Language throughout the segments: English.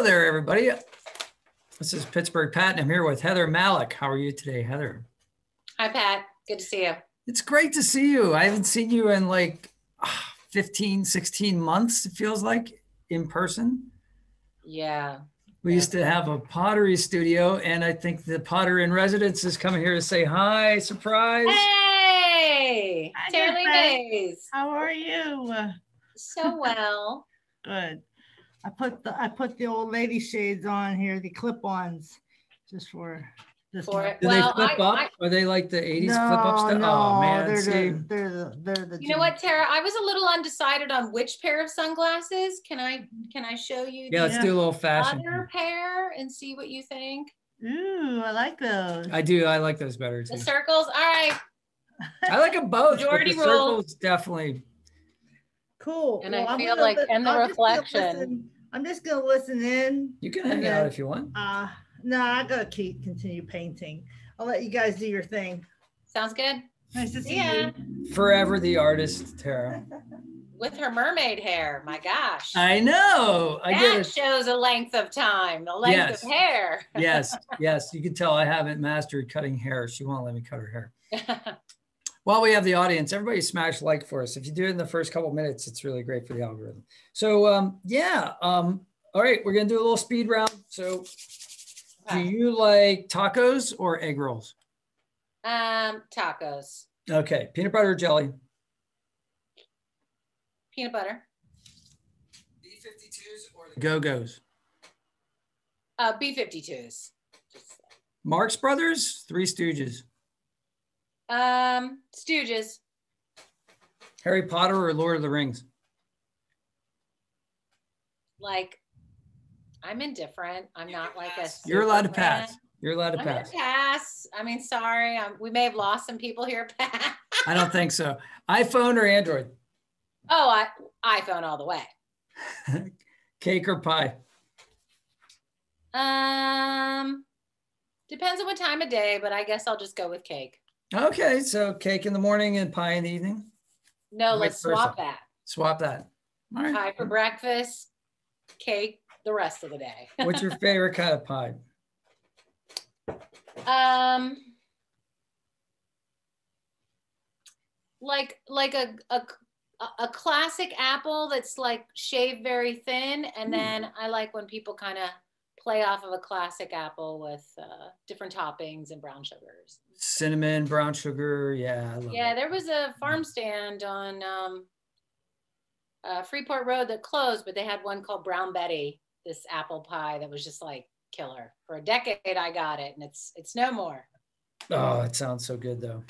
Hello there, everybody. This is Pittsburgh Pat, and I'm here with Heather Mallak. How are you today, Heather? Hi, Pat. Good to see you. It's great to see you. I haven't seen you in like ah, 15, 16 months, it feels like, in person. Yeah. We Yeah. used to have a pottery studio, and I think the potter in residence is coming here to say hi. Surprise. Hey, Hi, Terry good. Days. How are you? So well. Good. I put the I put the old lady shades on here, the clip-ons, just for this. For it. Do Well, they flip I- up? I- Are they like the 80s no, flip up stuff? no, oh man, they're the they're the they're the. You know what, Tara? I was a little undecided on which pair of sunglasses. Can I can I show you Yeah, let's the do a little fashion. other pair and see what you think? Ooh, I like those. I do. I like those better The too. circles. All right. I like them both. but the circles definitely. Cool. And I I'm feel gonna like- li- and the I'm reflection. listen- I'm just gonna listen in. You can And hang out if you want. Uh, no, I gotta keep continue painting. I'll let you guys do your thing. Sounds good. Nice to see Yeah. you. Forever the artist, Tara. With her mermaid hair. My gosh. I know. I that get it. shows a length of time, the length Yes. of hair. Yes, yes. You can tell I haven't mastered cutting hair. She won't let me cut her hair. While we have the audience, everybody smash like for us. If you do it in the first couple minutes, it's really great for the algorithm. So um, yeah. Um, all right, we're gonna do a little speed round. So do you like tacos or egg rolls? um, tacos, Okay, peanut butter or jelly? peanut butter, B52s or the Go-Go's? uh, B52s. Marx Brothers, Three Stooges, Um, Stooges, Harry Potter or Lord of the Rings? like, I'm indifferent. I'm not like a. You're allowed to super fan. pass. You're allowed to I'm pass. pass. I mean, sorry, um, we may have lost some people here. Pat. I don't think so. iPhone or Android? oh, I iPhone all the way. Cake or pie? Um, depends on what time of day, but I guess I'll just go with cake. Okay, so cake in the morning and pie in the evening. No, Vice let's swap versa. that. Swap that. All right. Pie for breakfast, cake the rest of the day. What's your favorite kind of pie? Um, like like a a a classic apple that's like shaved very thin, and then I like when people kind of play off of a classic apple with uh, different toppings and brown sugars. Cinnamon, brown sugar. Yeah, Yeah, it. there was a farm stand on um, uh, Freeport Road that closed, but they had one called Brown Betty, this apple pie that was just like killer. For a decade, I got it, and it's it's no more. Oh, it sounds so good though.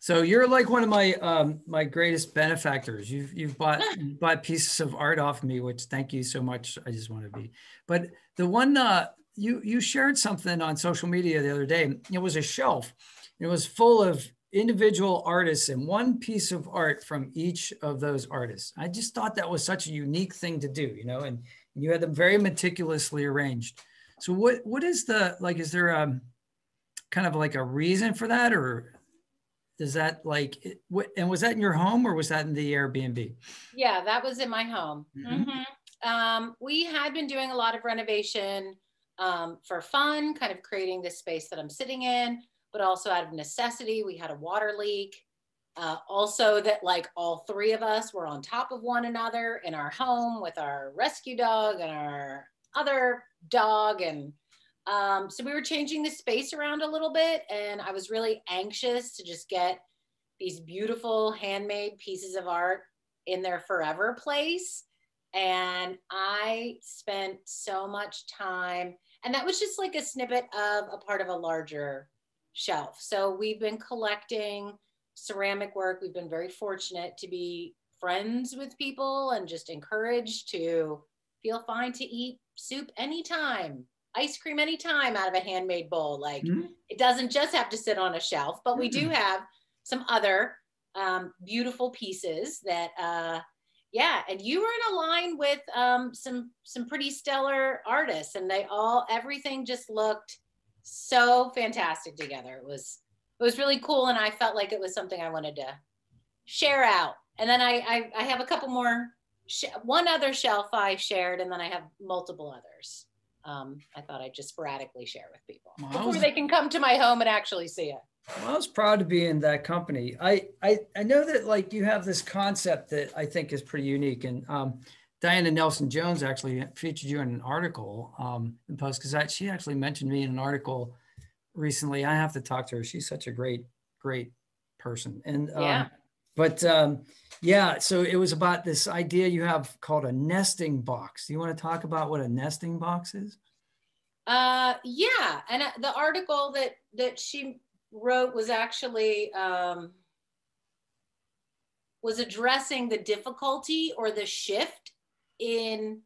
So you're like one of my um my greatest benefactors. You've you've bought bought pieces of art off me, which thank you so much. I just want to be. But the one uh you you shared something on social media the other day. It was a shelf. It was full of individual artists and one piece of art from each of those artists. I just thought that was such a unique thing to do, you know, and you had them very meticulously arranged. So what what is the like is there um kind of like a reason for that or does that like what and was that in your home or was that in the Airbnb? Yeah, that was in my home. Mhm. Mhm. Um, we had been doing a lot of renovation um, for fun, kind of creating this space that I'm sitting in, but also out of necessity. We had a water leak. Uh, also, that like all three of us were on top of one another in our home with our rescue dog and our other dog. And um, so we were changing the space around a little bit. And I was really anxious to just get these beautiful handmade pieces of art in their forever place. And I spent so much time, and that was just like a snippet of a part of a larger shelf. So we've been collecting ceramic work. We've been very fortunate to be friends with people and just encouraged to feel fine to eat soup anytime, ice cream anytime out of a handmade bowl. Like Mhm. it doesn't just have to sit on a shelf, but we do have some other um, beautiful pieces that uh, yeah and you were in a line with um, some some pretty stellar artists and they all everything just looked so fantastic together it was it was really cool and i felt like it was something i wanted to share out and then i i, I have a couple more sh- one other shelf I shared, and then I have multiple others. Um, I thought I'd just sporadically share with people Wow. before they can come to my home and actually see it. Well, I was proud to be in that company. I, I I know that like you have this concept that I think is pretty unique, and um, Diana Nelson Jones actually featured you in an article um, in Post because she actually mentioned me in an article recently. I have to talk to her. She's such a great great person, and um, Yeah. But um, yeah, so it was about this idea you have called a nesting box. Do you want to talk about what a nesting box is? Uh, yeah, and uh, the article that that she wrote was actually um, was addressing the difficulty or the shift in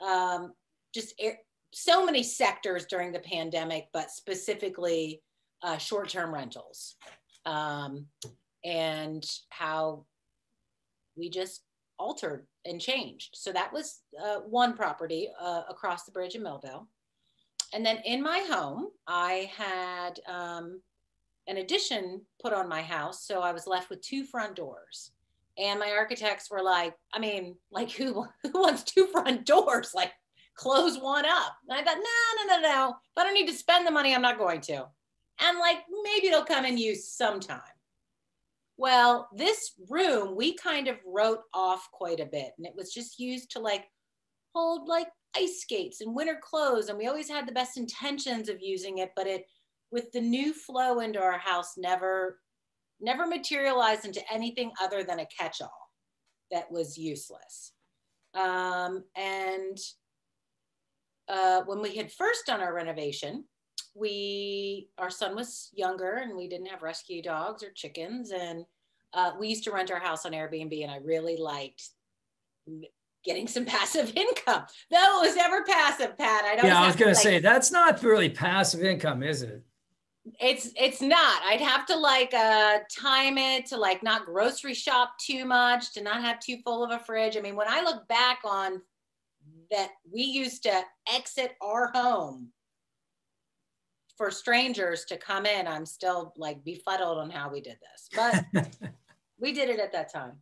um, just air, so many sectors during the pandemic, but specifically uh, short-term rentals, um, and how we just altered and changed. So that was uh, one property uh, across the bridge in Millvale. And then in my home, I had um, an addition put on my house. So I was left with two front doors. And my architects were like, I mean, like who who wants two front doors? Like close one up. And I thought, no, no, no, no. If I don't need to spend the money, I'm not going to. And like maybe it'll come in use sometime. Well, this room we kind of wrote off quite a bit, and it was just used to like hold like ice skates and winter clothes. And we always had the best intentions of using it, but it with the new flow into our house never never materialized into anything other than a catch-all that was useless. Um, and uh, when we had first done our renovation, we our son was younger and we didn't have rescue dogs or chickens, and uh, we used to rent our house on Airbnb, and I really liked getting some passive income. Though it was never passive, Pat. I don't. Yeah, I was gonna like, say that's not really passive income, is it? it's it's not i'd have to like uh time it to like not grocery shop too much to not have too full of a fridge i mean when i look back on that we used to exit our home for strangers to come in i'm still like befuddled on how we did this but we did it at that time.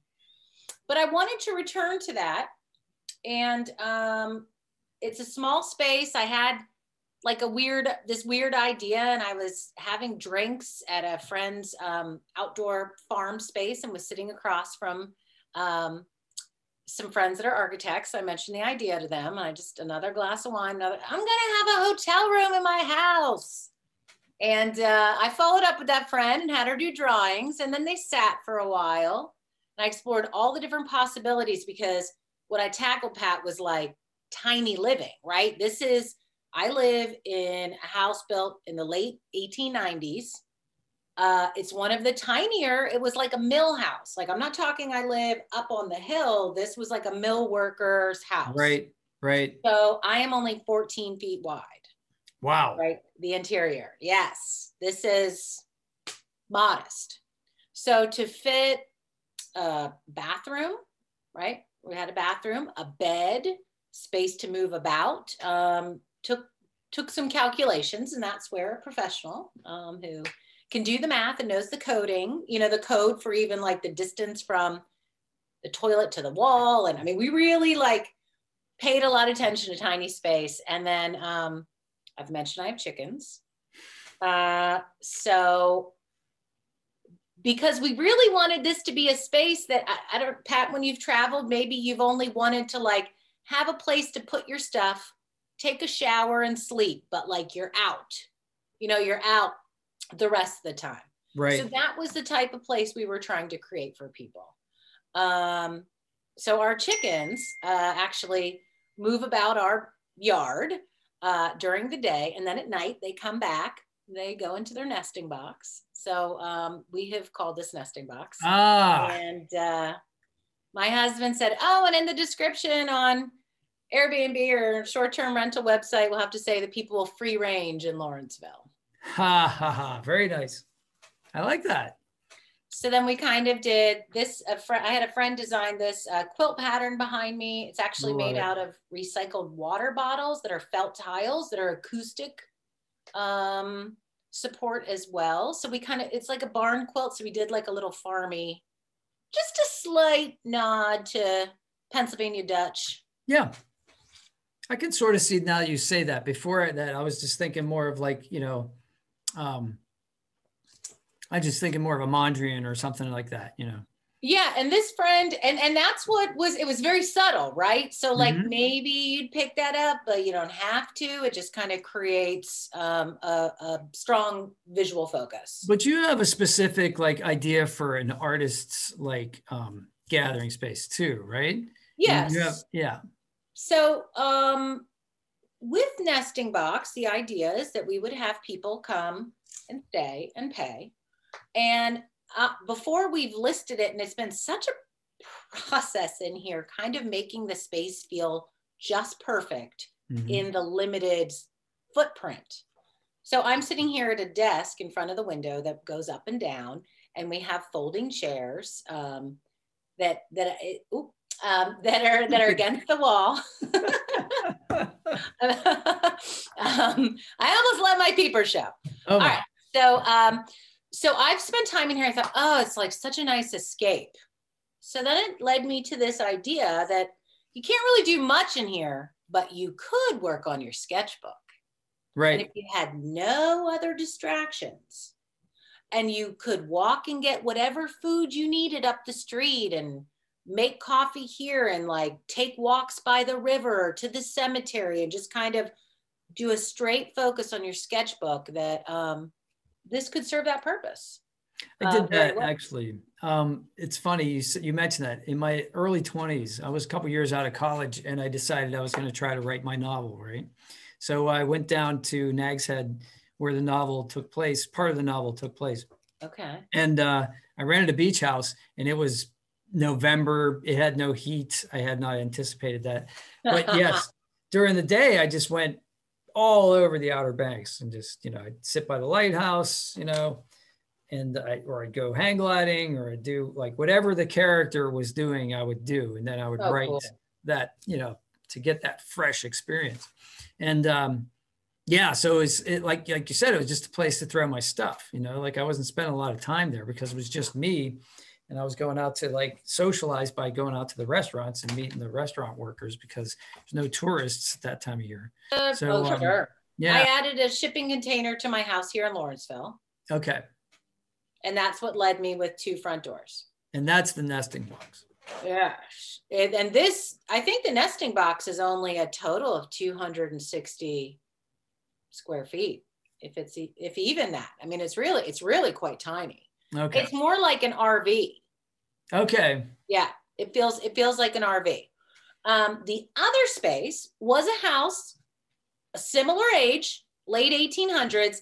But i wanted to return to that and um it's a small space. I had like a weird this weird idea and i was having drinks at a friend's um, outdoor farm space and was sitting across from um, some friends that are architects i mentioned the idea to them and i just another glass of wine another i'm to have a hotel room in my house and uh, i followed up with that friend and had her do drawings and then they sat for a while and i explored all the different possibilities because what i tackled pat was like tiny living right this is I live in a house built in the late 1890s. Uh, it's one of the tinier, it was like a mill house. Like, I'm not talking I live up on the hill. This was like a mill worker's house. Right, right. So I am only 14 feet wide, Wow. right? The interior. Yes, this is modest. So to fit a bathroom, right? We had a bathroom, a bed, space to move about. Um, took took some calculations, and that's where a professional um, who can do the math and knows the coding, you know, the code for even like the distance from the toilet to the wall. And I mean, we really like paid a lot of attention to tiny space. And then um, I've mentioned I have chickens. Uh, so because we really wanted this to be a space that I, I don't, Pat, when you've traveled, maybe you've only wanted to like have a place to put your stuff, take a shower and sleep, but like you're out, you know, you're out the rest of the time. Right. So that was the type of place we were trying to create for people. Um, so our chickens uh, actually move about our yard uh, during the day, and then at night they come back. They go into their nesting box. So um, we have called this nesting box. ah, And uh, my husband said, "Oh, and in the description on Airbnb or short-term rental website, we'll have to say that people will free range in Lawrenceville." Ha ha ha. Very nice. I like that. So then we kind of did this. A fr- I had a friend design this uh, quilt pattern behind me. It's actually made it. out of recycled water bottles that are felt tiles that are acoustic um, support as well. So we kind of, it's like a barn quilt. So we did like a little farmy, just a slight nod to Pennsylvania Dutch. Yeah. I can sort of see now you say that. Before that, I was just thinking more of like, you know, um, I just thinking more of a Mondrian or something like that, you know. Yeah, and this friend, and and that's what was it was very subtle, right? So like Mhm. maybe you'd pick that up, but you don't have to. It just kind of creates um, a, a strong visual focus. But you have a specific like idea for an artist's like um, gathering space too, right? Yes. Have, yeah. So um, with nesting box, the idea is that we would have people come and stay and pay, and uh, before we've listed it, and it's been such a process in here, kind of making the space feel just perfect Mhm. in the limited footprint. So I'm sitting here at a desk in front of the window that goes up and down, and we have folding chairs um, that that oop, um, that are that are against the wall. um, I almost let my peeper show. Oh, my- right. So, um, so I've spent time in here. I thought, oh, it's like such a nice escape. So then it led me to this idea that you can't really do much in here, but you could work on your sketchbook. And right. if you had no other distractions, and you could walk and get whatever food you needed up the street and make coffee here and like take walks by the river or to the cemetery and just kind of do a straight focus on your sketchbook that um, this could serve that purpose. I uh, did very that well. actually. Um, it's funny you you mentioned that in my early 20s, I was a couple years out of college and I decided I was going to try to write my novel, right? So I went down to Nag's Head where the novel took place, part of the novel took place. Okay. And uh, I rented a beach house and it was November. It had no heat. I had not anticipated that. But yes, during the day, I just went all over the Outer Banks and just, you know, I'd sit by the lighthouse, you know, and I, or I'd go hang gliding or I'd do like whatever the character was doing, I would do. And then I would Oh, write cool. that, you know, to get that fresh experience. And um, yeah, so it's it, like, like you said, it was just a place to throw my stuff, you know, like I wasn't spending a lot of time there because it was just me. And I was going out to like socialize by going out to the restaurants and meeting the restaurant workers because there's no tourists at that time of year. So, oh, um, sure. I added a shipping container to my house here in Lawrenceville, Okay. and that's what led me with two front doors. And that's the nesting box. Yes. And, and this, I think the nesting box is only a total of 260 square feet. If it's, if even that, I mean, it's really, it's really quite tiny. Okay. It's more like an RV. Okay. Yeah. It feels, it feels like an RV. Um, the other space was a house, a similar age, late 1800s.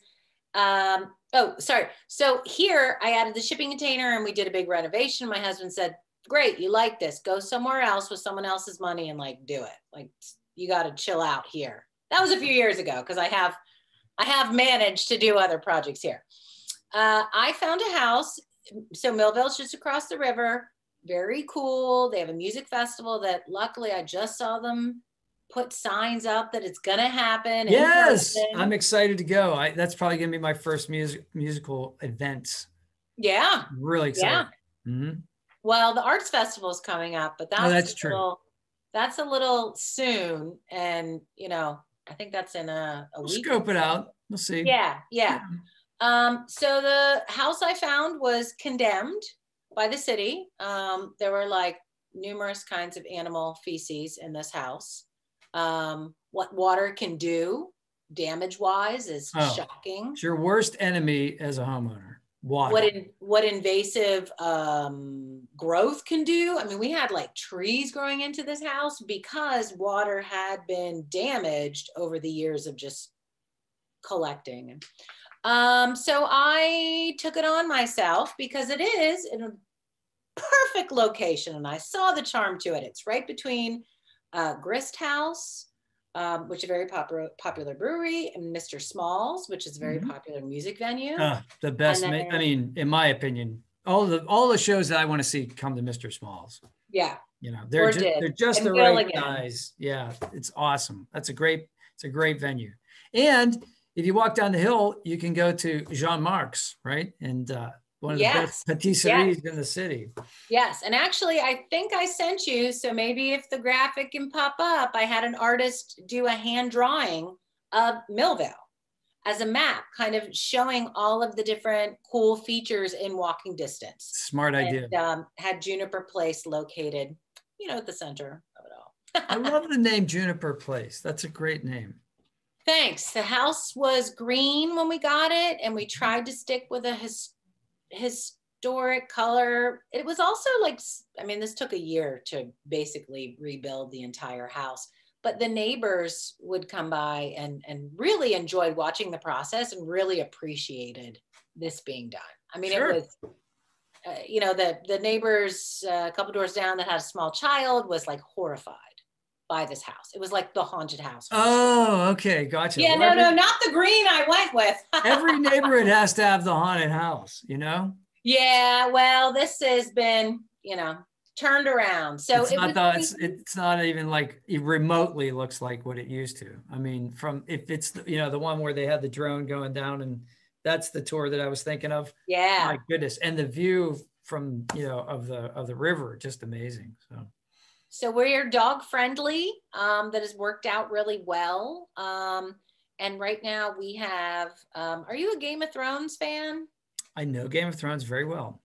Um, oh, sorry. So here I added the shipping container and we did a big renovation. My husband said, Great, you like this. Go somewhere else with someone else's money and like do it. Like you got to chill out here. That was a few years ago because I have I have managed to do other projects here. Uh, I found a house. So Millvale's just across the river. Very cool. They have a music festival that luckily I just saw them put signs up that it's gonna happen. Yes. I'm excited to go. I, that's probably going to be my first music musical event. yeah. Really excited. Yeah. Mhm. Well, the arts festival is coming up, but that's Oh, that's true. Little, that's a little soon, and you know, I think that's in a, a We'll week. scope it out. We'll see. Yeah, yeah. Um, so the house I found was condemned by the city. Um, there were like numerous kinds of animal feces in this house. Um, what water can do damage wise is Oh. shocking. It's your worst enemy as a homeowner. Water. What in, what invasive um, growth can do. I mean, we had like trees growing into this house because water had been damaged over the years of just collecting. Um, so I took it on myself because it is in a perfect location, and I saw the charm to it. It's right between uh, Grist House, um, which is a very popular popular brewery, and Mr. Smalls, which is a very Mhm. popular music venue. Ah, the best. And ma- I mean, in my opinion, all the all the shows that I want to see come to Mr. Smalls. yeah, You know, they're Or just, did. they're just And the right again. guys. Yeah, it's awesome. That's a great it's a great venue. And if you walk down the hill, you can go to Jean Marc's, right? And uh, one of the best patisseries in the city. Yes, and actually, I think I sent you. So maybe if the graphic can pop up, I had an artist do a hand drawing of Millvale as a map, kind of showing all of the different cool features in walking distance. Smart idea. And um, had Juniper Place located, you know, at the center of it all. I love the name Juniper Place. That's a great name. Thanks. The house was green when we got it, and we tried to stick with a his, historic color. It was also like, I mean, this took a year to basically rebuild the entire house, but the neighbors would come by and, and really enjoyed watching the process and really appreciated this being done. I mean, Sure. it was, uh, you know, the, the neighbors uh, a couple doors down that had a small child was like horrified by this house. It was like the haunted house. Oh, okay, gotcha. Yeah, Well, no, every- no, not the green I went with. Every neighborhood has to have the haunted house, you know? yeah, well, this has been, you know, turned around. So it's it not was the, it's, it's not even like it remotely looks like what it used to. I mean, from if it's you know the one where they had the drone going down and that's the tour that I was thinking of. yeah. My goodness, and the view from you know of the of the river just amazing. So So we're dog friendly. Um, that has worked out really well. Um, and right now we have. Um, are you a Game of Thrones fan? I know Game of Thrones very well.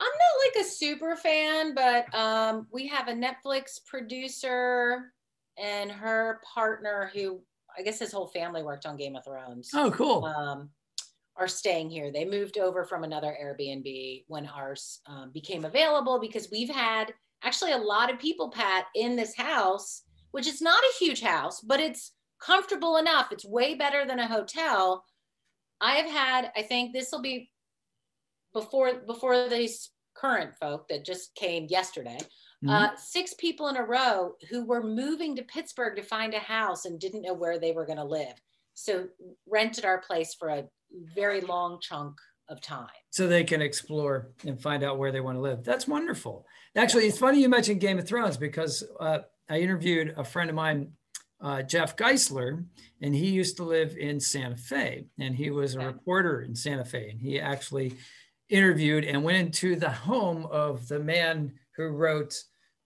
I'm not like a super fan, but um, we have a Netflix producer and her partner, who I guess his whole family worked on Game of Thrones. Oh, cool. um, are staying here. They moved over from another Airbnb when ours um, became available because we've had actually a lot of people, Pat, in this house, which is not a huge house, but it's comfortable enough. It's way better than a hotel. I have had, I think this will be before before these current folk that just came yesterday. Mhm. Uh, six people in a row who were moving to Pittsburgh to find a house and didn't know where they were going to live. So rented our place for a very long chunk of time. so they can explore and find out where they want to live. That's wonderful. Actually, it's funny you mentioned Game of Thrones because uh, I interviewed a friend of mine, uh, Jeff Geisler, and he used to live in Santa Fe, and he was a reporter in Santa Fe, and he actually interviewed and went into the home of the man who wrote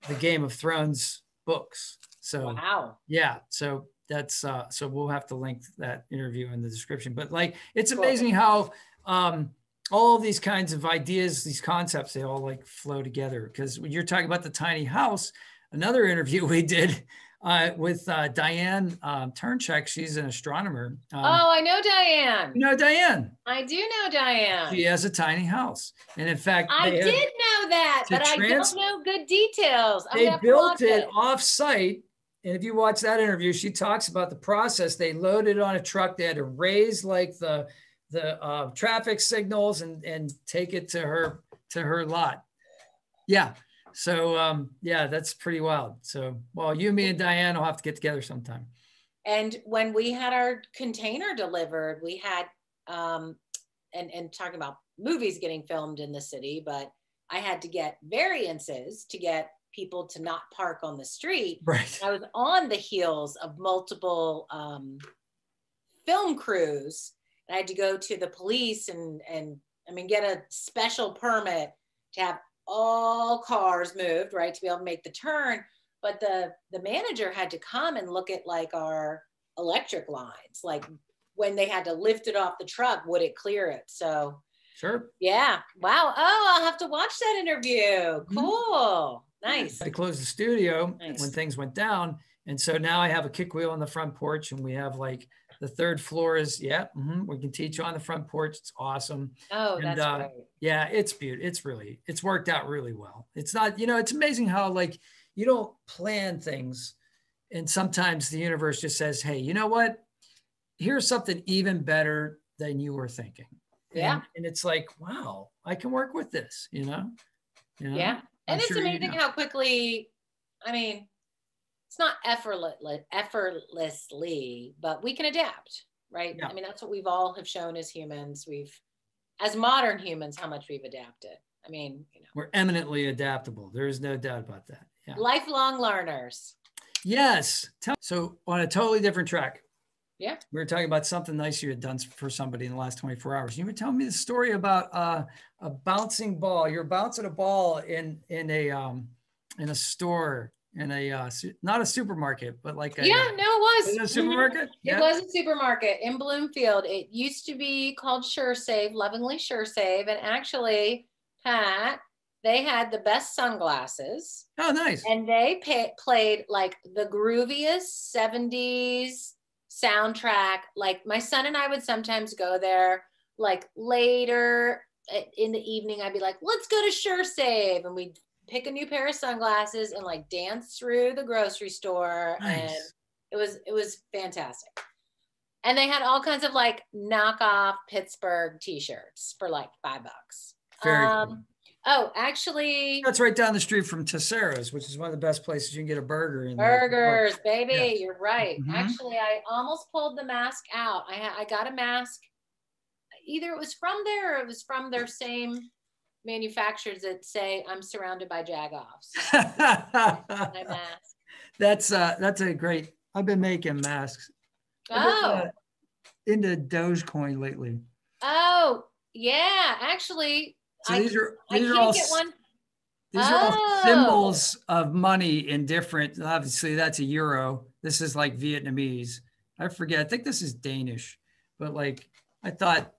the Game of Thrones books. So Wow. yeah, so that's uh so we'll have to link that interview in the description. But like it's amazing how um all of these kinds of ideas, these concepts, they all like flow together. Because when you're talking about the tiny house, another interview we did uh, with uh, Diane um, Turnshek, she's an astronomer. Um, oh, I know Diane. you know Diane, I do know Diane. she has a tiny house, and in fact, I did know that, but I don't know good details. I'm they gonna have to built it off site. And if you watch that interview, she talks about the process. They loaded on a truck. They had to raise like the the uh, traffic signals and and take it to her to her lot. Yeah. So um, yeah, that's pretty wild. So well, you, me, and Diane will have to get together sometime. And when we had our container delivered, we had um and and talking about movies getting filmed in the city, but I had to get variances to get people to not park on the street. Right. I was on the heels of multiple um, film crews, and I had to go to the police and and I mean get a special permit to have all cars moved, right, to be able to make the turn. But the the manager had to come and look at like our electric lines, like when they had to lift it off the truck, would it clear it? So Sure. yeah, wow. Oh, I'll have to watch that interview. Mhm. Cool, nice. had to close the studio Nice. when things went down. And so now I have a kick wheel on the front porch and we have like the third floor is, yeah, mhm, we can teach on the front porch. It's awesome. Oh, And, that's uh, great. Yeah, it's beautiful. It's really, it's worked out really well. It's not, you know, it's amazing how like you don't plan things. And sometimes the universe just says, hey, you know what? Here's something even better than you were thinking. Yeah. And, and it's like, wow, I can work with this, you know? You know? Yeah. I'm And it's sure you amazing know. how quickly, I mean, it's not effortless, effortlessly, but we can adapt, right? Yeah. I mean, that's what we've all have shown as humans. We've, as modern humans, how much we've adapted. I mean, you know, We're eminently adaptable. There is no doubt about that. Yeah. lifelong learners. Yes. So on a totally different track, Yeah. We were talking about something nice you had done for somebody in the last 24 hours. You were telling me the story about uh, a bouncing ball. You're bouncing a ball in in a um, in a store in a uh, su- not a supermarket, but like a Yeah, no, it was. it a Mhm. supermarket. It was a supermarket in Bloomfield. It used to be called Shur-Save, lovingly Shur-Save. And actually, Pat, they had the best sunglasses Oh, nice. and they pay, played like the grooviest 70s soundtrack. Like my son and I would sometimes go there like later uh, in the evening. I'd be like, let's go to Shur-Save. And we'd pick a new pair of sunglasses and like dance through the grocery store. And it was it was fantastic. And they had all kinds of like knockoff Pittsburgh t-shirts for like five bucks. Very um, oh, actually That's right down the street from Tessaro's, which is one of the best places you can get a burger in. burgers, baby. Yeah. You're right. Mhm. Actually, I almost pulled the mask out. I I got a mask. Either it was from there or it was from their same manufacturers that say I'm surrounded by jagoffs. My mask. that's uh that's a great. I've been making masks. I've been, Oh, uh, into Dogecoin lately. oh, yeah. Actually, So I, these are I these are can't all get s- one. These are all Oh. symbols of money in different. Obviously, that's a euro. This is like Vietnamese. I forget. I think this is Danish, but like I thought,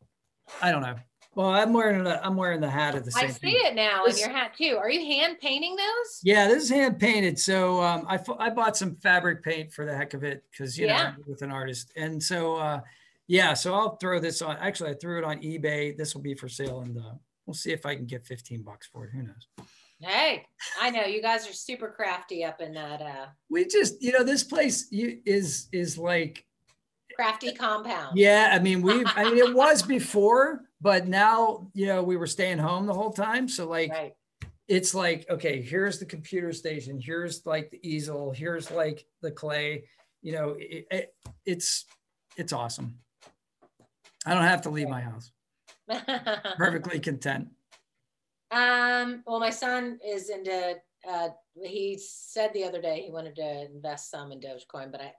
I don't know. Well, I'm wearing the I'm wearing the hat of the I same see thing. it now in your hat too. Are you hand painting those? Yeah, this is hand painted. So um, I I bought some fabric paint for the heck of it because you know Yeah. I'm with an artist, and so uh, yeah, so I'll throw this on. Actually, I threw it on eBay. This will be for sale, in uh, we'll see if I can get 15 bucks for it. Who knows? Hey, I know you guys are super crafty up in that uh, We just you know this place you, is is like crafty compound. Yeah, I mean, we I mean it was before, but now, you know, we were staying home the whole time. So like Right. it's like, okay, here's the computer station, here's like the easel, here's like the clay, you know, it, it, it's it's awesome. I don't have to leave my house. Perfectly content. um. Well, my son is into. Uh, he said the other day he wanted to invest some in Dogecoin, but I,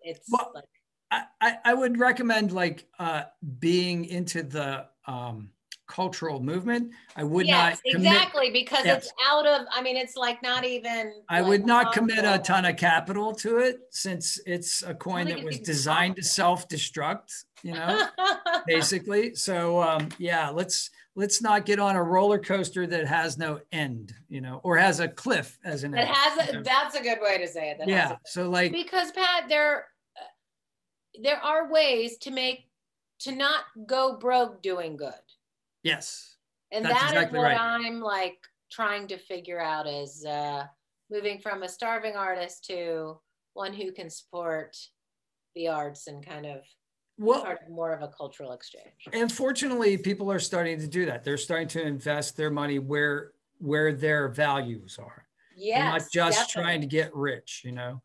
it's Well, like I, I, I would recommend like uh being into the um cultural movement. I would yes, not commit exactly because Yes. it's out of. I mean, it's like not even. I like, would not commit a ton of capital to it since it's a coin that was designed to self-destruct, you know, basically. So um, yeah, let's let's not get on a roller coaster that has no end, you know, or has a cliff as an It end. has. you know. that's a good way to say it. That yeah. So like because Pat, there, there are ways to make to not go broke doing good. Yes. and That's that is exactly what right. i'm like trying to figure out is uh moving from a starving artist to one who can support the arts and kind of Well, of more of a cultural exchange and fortunately, people are starting to do that. They're starting to invest their money where where their values are. They're not just definitely. trying to get rich, you know.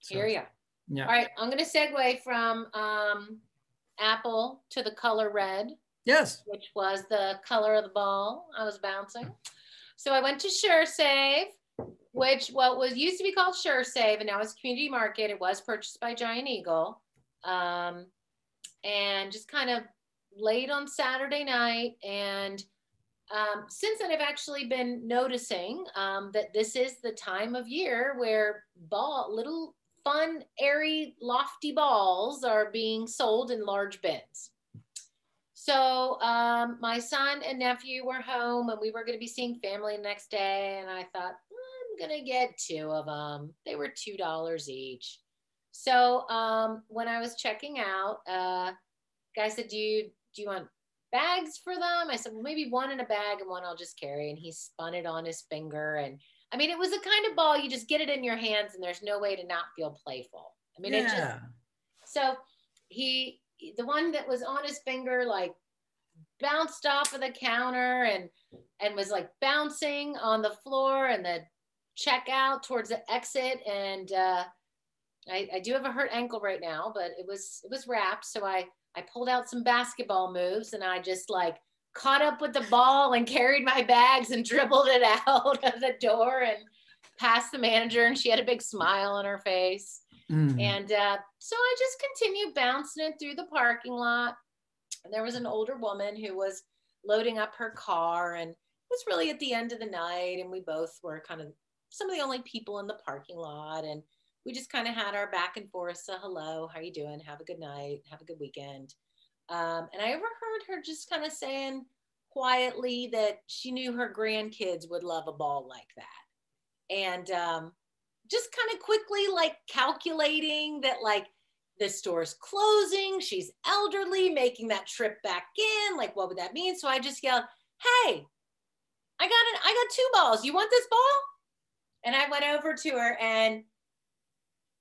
So, here you Yeah. all right i'm going to segue from um apple to the color red Yes. which was the color of the ball I was bouncing. So I went to Shur-Save, which what was used to be called Shur-Save, and now it's Community Market. It was purchased by Giant Eagle, um, and just kind of late on Saturday night. And um, since then, I've actually been noticing um, that this is the time of year where ball little fun, airy, lofty balls are being sold in large bins. So um, my son and nephew were home, and we were going to be seeing family the next day. And I thought I'm going to get two of them. They were two dollars each. So um, when I was checking out, uh, guy said, "Do you do you want bags for them?" I said, "Well, maybe one in a bag and one I'll just carry." And he spun it on his finger, and I mean, it was a kind of ball you just get it in your hands, and there's no way to not feel playful. I mean, it just so he, the one that was on his finger, like bounced off of the counter and and was like bouncing on the floor and the checkout towards the exit. And uh, I, I do have a hurt ankle right now, but it was it was wrapped. So I I pulled out some basketball moves and I just like caught up with the ball and carried my bags and dribbled it out of the door and past the manager and she had a big smile on her face Mm. And uh, so I just continued bouncing it through the parking lot. And there was an older woman who was loading up her car and it was really at the end of the night. And we both were kind of some of the only people in the parking lot. And we just kind of had our back and forth. So hello, how you doing? Have a good night. Have a good weekend. Um, and I overheard her just kind of saying quietly that she knew her grandkids would love a ball like that. And um, just kind of quickly like calculating that like the store's closing, she's elderly, making that trip back in. Like, what would that mean? So I just yelled, Hey, I got an I got two balls. You want this ball? And I went over to her and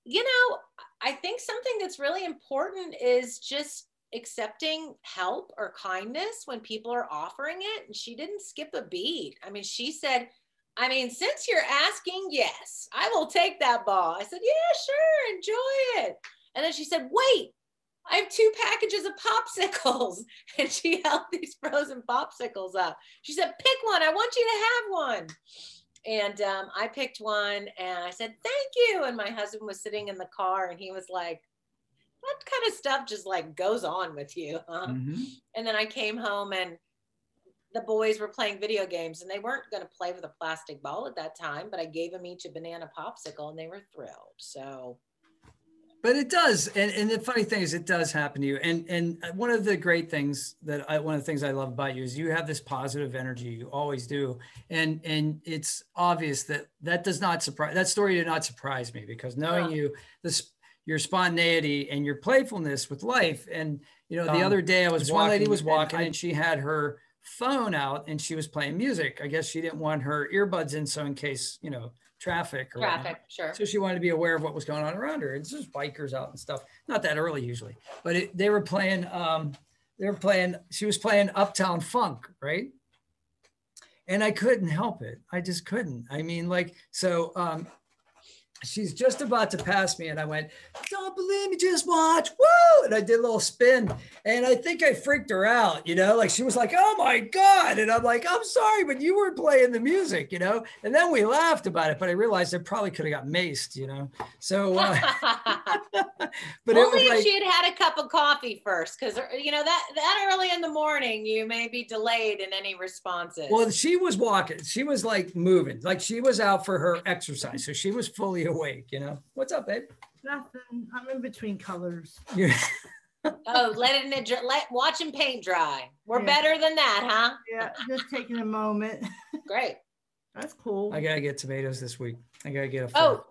you know, I think something that's really important is just accepting help or kindness when people are offering it. And she didn't skip a beat. I mean, she said, I mean, since you're asking, yes, I will take that ball. I said, yeah, sure, enjoy it. And then she said, wait, I have two packages of popsicles. And she held these frozen popsicles up. She said, pick one. I want you to have one. And um, I picked one and I said, thank you. And my husband was sitting in the car and he was like, what kind of stuff just like goes on with you? Huh? Mm-hmm. And then I came home and the boys were playing video games and they weren't going to play with a plastic ball at that time, but I gave them each a banana popsicle and they were thrilled. So, but it does, and, and the funny thing is, it does happen to you. And and one of the great things that I one of the things I love about you is you have this positive energy. You always do, and and it's obvious that that does not surprise. That story did not surprise me because knowing yeah. you, this your spontaneity and your playfulness with life. And you know, the um, other day I was walking, one lady was walking and, and she had her phone out and she was playing music. I guess she didn't want her earbuds in, so in case you know traffic or traffic, whatnot. sure. So she wanted to be aware of what was going on around her. It's just bikers out and stuff. Not that early usually, but it, they were playing. Um, they were playing. She was playing Uptown Funk, right? And I couldn't help it. I just couldn't. I mean, like, so um, she's just about to pass me and i went don't believe me just watch woo! And i did a little spin and i think i freaked her out you know? Like she was like oh my god! And i'm like i'm sorry but you were playing the music you know? And then we laughed about it but i realized i probably could have got maced you know? So uh, but only if like, she had had a cup of coffee first because you know that that early in the morning you may be delayed in any responses. Well she was walking she was like moving like she was out for her exercise so she was fully awake, you know. What's up, babe? Nothing. I'm in between colors. Yeah. oh, let it in a let watch and paint dry. We're yeah. better than that, huh? Yeah, just taking a moment. Great. That's cool. I gotta get tomatoes this week. I gotta get a. Oh.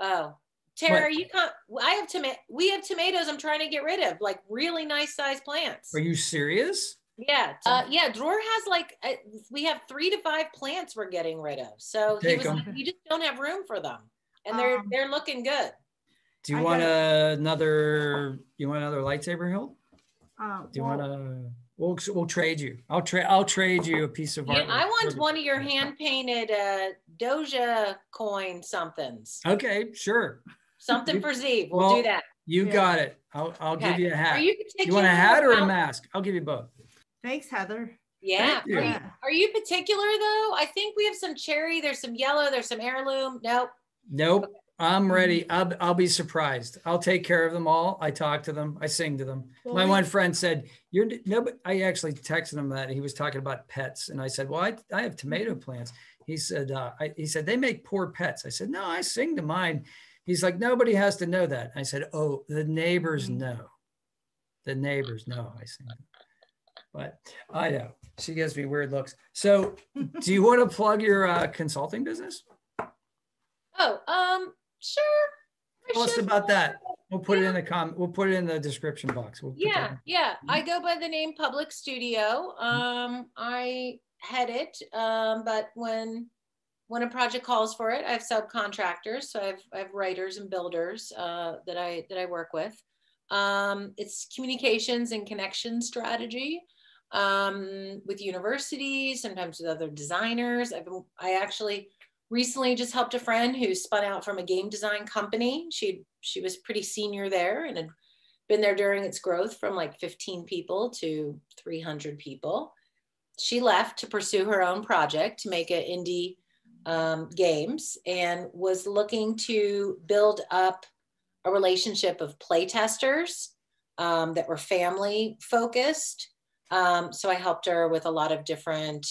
Oh, Tara, what? you can't. I have tomato. We have tomatoes. I'm trying to get rid of like really nice sized plants. Are you serious? Yeah, uh, yeah. Drawer has like uh, we have three to five plants we're getting rid of. So Take he was like, you just don't have room for them, and they're um, they're looking good. Do you I want a, another? You want another lightsaber hill? Uh, Do you well, want to? We'll we'll trade you. I'll trade I'll trade you a piece of art. Yeah, I want one of your hand painted uh, Doja coin somethings. Okay, sure. Something for Z. We'll, well do that. You yeah. got it. I'll I'll okay. give you a hat. you, you want a hat or a mask? I'll give you both. Thanks, Heather. Yeah. Are you, are you particular though? I think we have some cherry. There's some yellow. There's some heirloom. Nope. Nope. Okay. I'm ready. I'll, I'll be surprised. I'll take care of them all. I talk to them. I sing to them. Well, My one friend said, "You're no." I actually texted him that he was talking about pets, and I said, "Well, I, I have tomato plants." He said, uh, I, "He said they make poor pets." I said, "No, I sing to mine." He's like, "Nobody has to know that." I said, "Oh, the neighbors mm-hmm. know. The neighbors know I sing." But I know she gives me weird looks. So, do you want to plug your uh, consulting business? Oh, um, sure. Tell us about that. We'll put yeah. it in the comment. We'll put it in the description box. We'll yeah, yeah. I go by the name Public Studio. Um, I head it, um, but when when a project calls for it, I have subcontractors. So I have, I have writers and builders uh, that I that I work with. Um, it's communications and connection strategy um, with universities, sometimes with other designers. I've been, I actually recently just helped a friend who spun out from a game design company. She she was pretty senior there and had been there during its growth from like 15 people to 300 people. She left to pursue her own project to make an indie um, games and was looking to build up a relationship of playtesters um, that were family focused. Um, so I helped her with a lot of different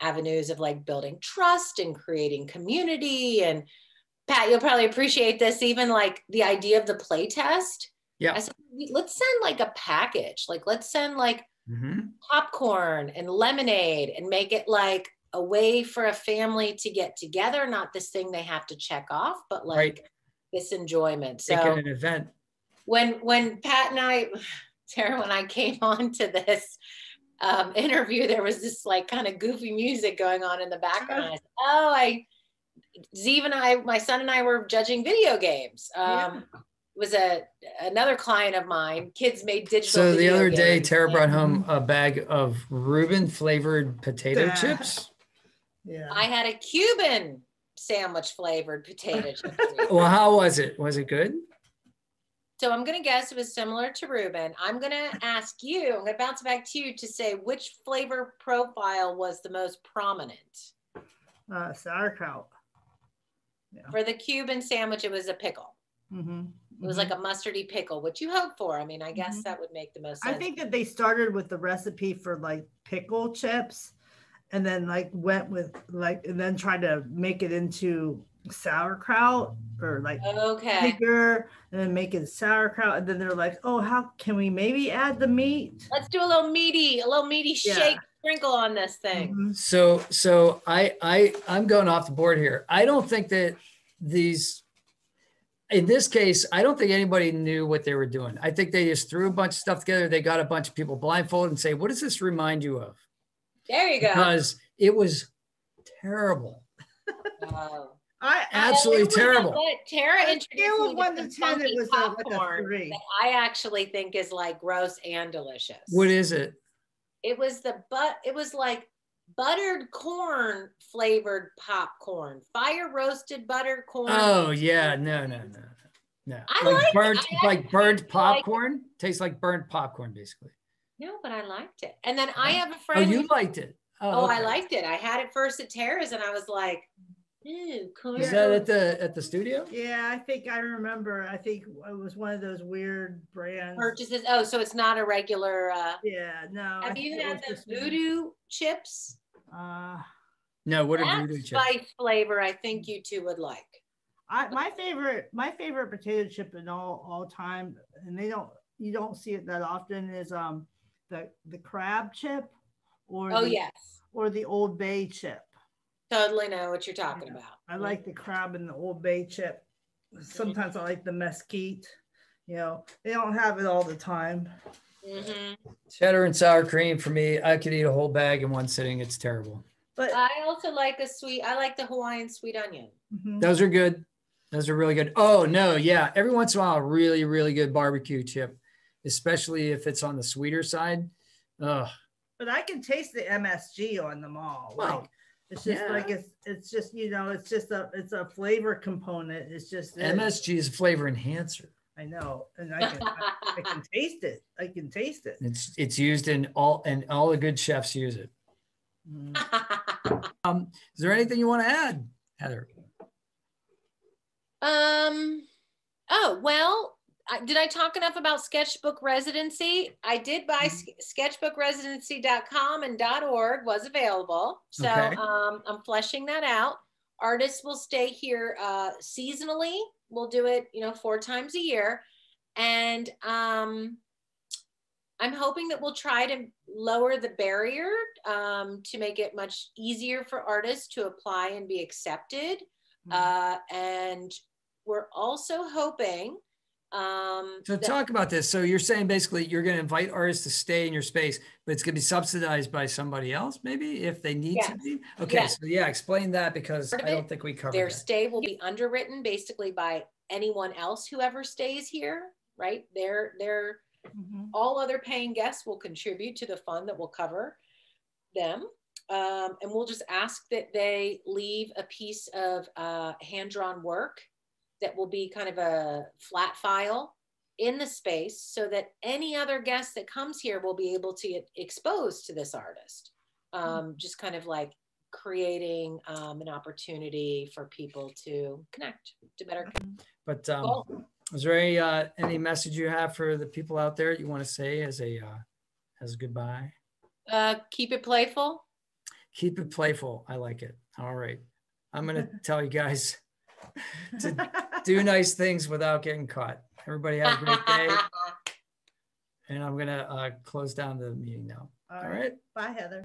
avenues of like building trust and creating community. And Pat, you'll probably appreciate this, even like the idea of the playtest. Yeah. I said, let's send like a package. Like, let's send like Mhm. popcorn and lemonade and make it like a way for a family to get together, not this thing they have to check off, but like Right. this enjoyment. Make So it an event. when when Pat and I, Tara, when I came on to this um, interview, there was this like kind of goofy music going on in the background. I said, oh, I Zeev and I, my son and I were judging video games. Um, was a another client of mine. Kids made digital. So the video other day, Tara and brought home a bag of Reuben flavored potato Yeah. chips. Yeah. I had a Cuban sandwich flavored potato chip. Well, how was it? Was it good? So I'm going to guess it was similar to Reuben. I'm going to ask you, I'm going to bounce back to you to say which flavor profile was the most prominent. Uh, sauerkraut. For the Cuban sandwich, it was a pickle. Mm-hmm. It was like a mustardy pickle, which you hope for. I mean, I guess Mhm. that would make the most I think that they started with the recipe for like pickle chips and then like went with like and then tried to make it into sauerkraut or like okay. bigger and then make it sauerkraut and then they're like oh how can we maybe add the meat Let's do a little meaty, a little meaty Yeah. shake sprinkle on this thing. Mhm. So so I I I'm going off the board here. I don't think that these in this case, I don't think anybody knew what they were doing. I think they just threw a bunch of stuff together. They got a bunch of people blindfolded and say, "What does this remind you of?" There you go. Because it was terrible, Oh. I, I absolutely It terrible. But Tara introduced me one to to 10, it funky was a- like a popcorn three. that I actually think is like gross and delicious. What is it? It was the but it was like buttered corn flavored popcorn, fire roasted buttered corn. Oh yeah, no, no, no, no. I like like burnt, I like actually burnt like popcorn. Tastes like burnt popcorn, basically. No, but I liked it. And then I uh-huh. have a Oh, friend. you who- liked it. Oh, oh, I okay. liked it. I had it first at Tara's, and I was like, "Ew, corn." Is that at the at the studio? yeah i think i remember i think it was one of those weird brands purchases? Oh, so it's not a regular. Uh, yeah no have think you had the just one- voodoo chips? uh No. What are That voodoo chips? spice flavor, I think you two would like. I my favorite my favorite potato chip in all all time, and they don't you don't see it that often is um the the crab chip or Oh the, yes, or the Old Bay chip. Totally know what you're talking Yeah. about. I like the crab and the Old Bay chip. Sometimes I like the mesquite. You know, they don't have it all the time. Mhm. Cheddar and sour cream for me. I could eat a whole bag in one sitting. It's terrible. But I also like a sweet. I like the Hawaiian sweet onion. mhm. Those are good. Those are really good. Oh no, yeah. Every once in a while, a really, really good barbecue chip, especially if it's on the sweeter side. Ugh. but I can taste the MSG on them all. Well, Like it's just yeah. like it's it's just you know it's just a it's a flavor component. It's just is. MSG is a flavor enhancer. I know, and I can I, I can taste it. I can taste it. It's it's used in all and all the good chefs use it. Mhm. Um, is there anything you want to add, Heather? um. Oh well. Did I talk enough about sketchbook residency? I did buy Mm-hmm. sk- sketchbookresidency.com and .org was available. So Okay. um, I'm fleshing that out. Artists will stay here uh, seasonally. We'll do it, you know, four times a year, and um, I'm hoping that we'll try to lower the barrier um, to make it much easier for artists to apply and be accepted. Mm-hmm. Uh, and we're also hoping. Um, So that- talk about this. So you're saying basically you're going to invite artists to stay in your space, but it's going to be subsidized by somebody else, maybe if they need to Yes. be. Okay, Yes. so yeah, explain that because I don't think we covered their that. stay will be underwritten basically by anyone else who ever stays here, right? Their their Mhm. all other paying guests will contribute to the fund that will cover them. Um, and we'll just ask that they leave a piece of uh, hand drawn work that will be kind of a flat file in the space so that any other guest that comes here will be able to get exposed to this artist. Um, just kind of like creating um, an opportunity for people to connect to better. But um, Cool. is there any uh, any message you have for the people out there you want to say as a uh, as a goodbye? Uh, keep it playful. Keep it playful. I like it. All right. I'm gonna tell you guys to do nice things without getting caught. Everybody have a great day. And I'm gonna uh, close down the meeting now. All All right. right. Bye, Heather.